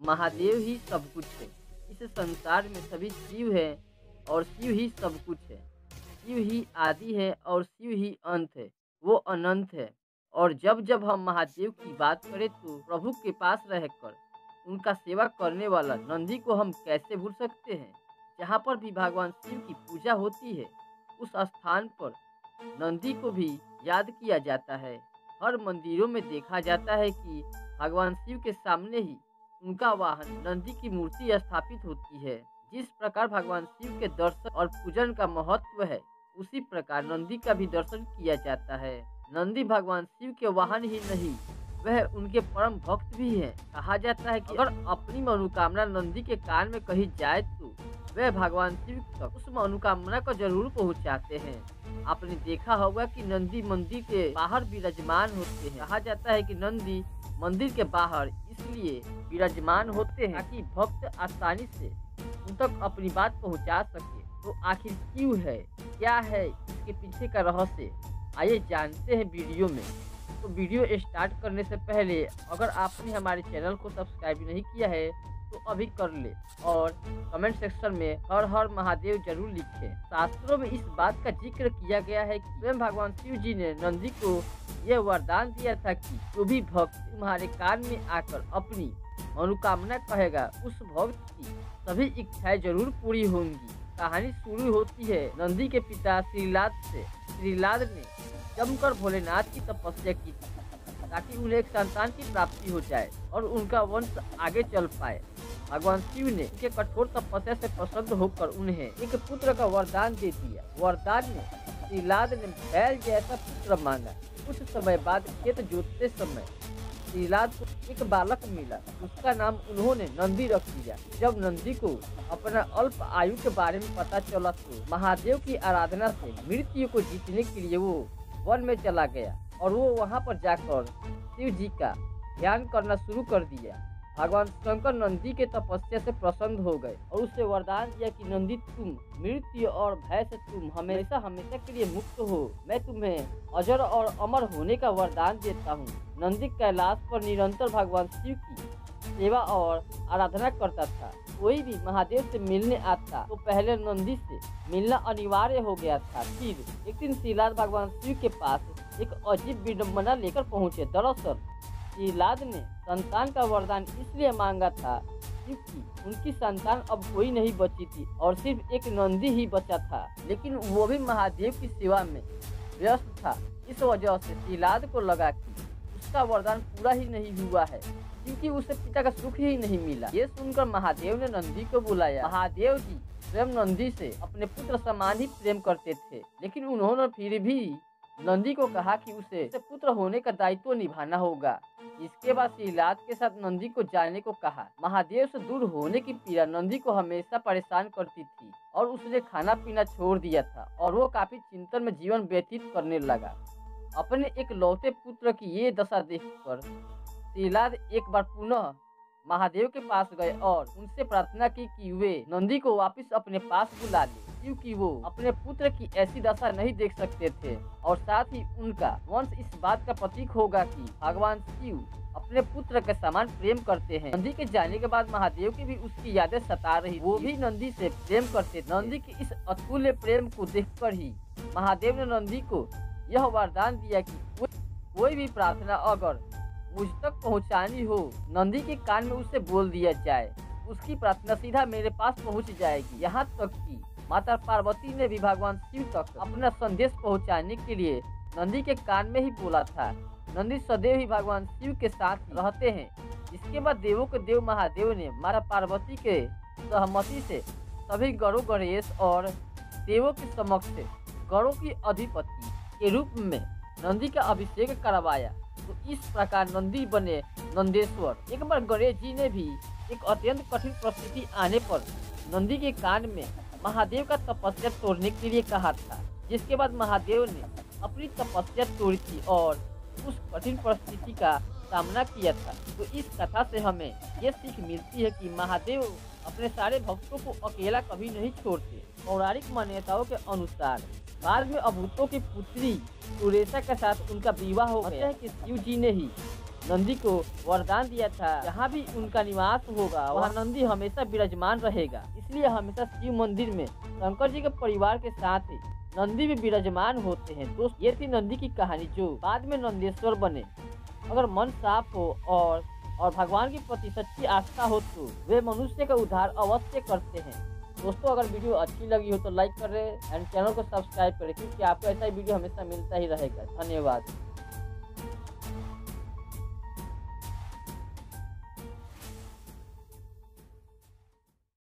महादेव ही सब कुछ है। इस संसार में सभी शिव है और शिव ही सब कुछ है। शिव ही आदि है और शिव ही अंत है। वो अनंत है। और जब जब हम महादेव की बात करें तो प्रभु के पास रहकर, उनका सेवा करने वाला नंदी को हम कैसे भूल सकते हैं? जहाँ पर भी भगवान शिव की पूजा होती है, उस स्थान पर नंदी को भी याद किया जाता है। हर मंदिरों में देखा जाता है कि भगवान शिव के सामने ही उनका वाहन नंदी की मूर्ति स्थापित होती है। जिस प्रकार भगवान शिव के दर्शन और पूजन का महत्व है, उसी प्रकार नंदी का भी दर्शन किया जाता है। नंदी भगवान शिव के वाहन ही नहीं, वह उनके परम भक्त भी हैं। कहा जाता है कि अगर अपनी मनोकामना नंदी के कान में कही जाए तो वह भगवान शिव तक उस मनोकामना को ज़रूर पहुंचाते हैं। आपने देखा होगा कि नंदी मंदिर के बाहर विराजमान होते हैं। कहा जाता है कि नंदी मंदिर के बाहर इसलिए विराजमान होते हैं ताकि भक्त आसानी से उन तक अपनी बात पहुँचा सके। तो आखिर क्यों है? क्या है इसके पीछे का रहस्य? आइए जानते हैं वीडियो में। तो वीडियो स्टार्ट करने से पहले, अगर आपने हमारे चैनल को सब्सक्राइब नहीं किया है तो अभी कर ले और कमेंट सेक्शन में हर हर महादेव ज़रूर लिखें। शास्त्रों में इस बात का ज़िक्र किया गया है कि स्वयं भगवान शिव जी ने नंदी को यह वरदान दिया था कि जो भी भक्त तुम्हारे कान में आकर अपनी मनोकामना कहेगा, उस भक्त की सभी इच्छाएँ ज़रूर पूरी होंगी। कहानी शुरू होती है नंदी के पिता श्रीलाद से। श्रीलाद ने जमकर भोलेनाथ की तपस्या की थी ताकि उन्हें एक संतान की प्राप्ति हो जाए और उनका वंश आगे चल पाए। भगवान शिव ने उनके कठोर तपस्या से प्रसन्न होकर उन्हें एक पुत्र का वरदान दे दिया। वरदान में श्रीलाद ने बैल जैसा पुत्र मांगा। कुछ समय बाद खेत जोतते समय श्रीलाद को एक बालक मिला। उसका नाम उन्होंने नंदी रख दिया। जब नंदी को अपना अल्प आयु के बारे में पता चला तो महादेव की आराधना से मृत्यु को जीतने के लिए वो वन में चला गया और वो वहाँ पर जाकर शिव जी का ध्यान करना शुरू कर दिया। भगवान शंकर नंदी के तपस्या से प्रसन्न हो गए और उसे वरदान दिया कि नंदी, तुम मृत्यु और भय से तुम हमेशा हमेशा के लिए मुक्त हो। मैं तुम्हें अजर और अमर होने का वरदान देता हूँ। नंदी कैलाश पर निरंतर भगवान शिव की सेवा और आराधना करता था। कोई भी महादेव से मिलने आता तो पहले नंदी से मिलना अनिवार्य हो गया था। फिर एक दिन श्रीलाद भगवान शिव के पास एक अजीब विडम्बना लेकर पहुँचे। दरअसल श्रीलाद ने संतान का वरदान इसलिए मांगा था क्योंकि उनकी संतान अब कोई नहीं बची थी और सिर्फ़ एक नंदी ही बचा था। लेकिन वो भी महादेव की सेवा में व्यस्त था। इस वजह से श्रीलाद को लगा कि उसका वरदान पूरा ही नहीं हुआ है, क्योंकि उसे पिता का सुख ही नहीं मिला। ये सुनकर महादेव ने नंदी को बुलाया। महादेव जी स्वयं नंदी से अपने पुत्र समान ही प्रेम करते थे, लेकिन उन्होंने फिर भी नंदी को कहा कि उसे पुत्र होने का दायित्व निभाना होगा। इसके बाद श्रीलाद के साथ नंदी को जाने को कहा। महादेव से दूर होने की पीड़ा नंदी को हमेशा परेशान करती थी और उसने खाना पीना छोड़ दिया था और वो काफ़ी चिंतन में जीवन व्यतीत करने लगा। अपने एक लौते पुत्र की ये दशा देखकर श्रीलाद एक बार पुनः महादेव के पास गए और उनसे प्रार्थना की कि वे नंदी को वापस अपने पास बुला ले। क्योंकि वो अपने पुत्र की ऐसी दशा नहीं देख सकते थे। और साथ ही उनका वंश इस बात का प्रतीक होगा कि भगवान शिव अपने पुत्र के समान प्रेम करते हैं। नंदी के जाने के बाद महादेव की भी उसकी यादें सता रही वो भी नंदी से प्रेम करते नंदी के इस अतुल्य प्रेम को देखकर ही महादेव ने नंदी को यह वरदान दिया कि कोई भी प्रार्थना अगर मुझ तक पहुंचानी हो, नंदी के कान में उसे बोल दिया जाए। उसकी प्रार्थना सीधा मेरे पास पहुँच जाएगी। यहाँ तक कि माता पार्वती ने भी भगवान शिव तक अपना संदेश पहुँचाने के लिए नंदी के कान में ही बोला था। नंदी सदैव ही भगवान शिव के साथ रहते हैं। इसके बाद देवों के देव महादेव ने माता पार्वती के सहमति से सभी गणों गणेश और देवों के समक्ष गणों की अधिपति के रूप में नंदी का अभिषेक करवाया। तो इस प्रकार नंदी बने नंदेश्वर। एक बार गणेश जी ने भी एक अत्यंत कठिन परिस्थिति आने पर नंदी के कान में महादेव का तपस्या तोड़ने के लिए कहा था, जिसके बाद महादेव ने अपनी तपस्या तोड़ी थी और उस कठिन परिस्थिति का सामना किया था। तो इस कथा से हमें ये सीख मिलती है कि महादेव अपने सारे भक्तों को अकेला कभी नहीं छोड़ते। पौराणिक मान्यताओं के अनुसार बाद में अभूतों की पुत्री सुरेशा के साथ उनका विवाह हो गया। कि शिव जी ने ही नंदी को वरदान दिया था। जहाँ भी उनका निवास होगा, वहाँ नंदी हमेशा विराजमान रहेगा। इसलिए हमेशा शिव मंदिर में शंकर जी के परिवार के साथ ही नंदी भी विराजमान होते हैं। दोस्त, ये थी नंदी की कहानी जो बाद में नंदेश्वर बने। अगर मन साफ़ हो और और भगवान के प्रति सच्ची आस्था हो तो वे मनुष्य का उद्धार अवश्य करते हैं। दोस्तों, अगर वीडियो अच्छी लगी हो तो लाइक करें एंड चैनल को सब्सक्राइब करें, क्योंकि आपको ऐसा वीडियो हमेशा मिलता ही रहेगा। धन्यवाद।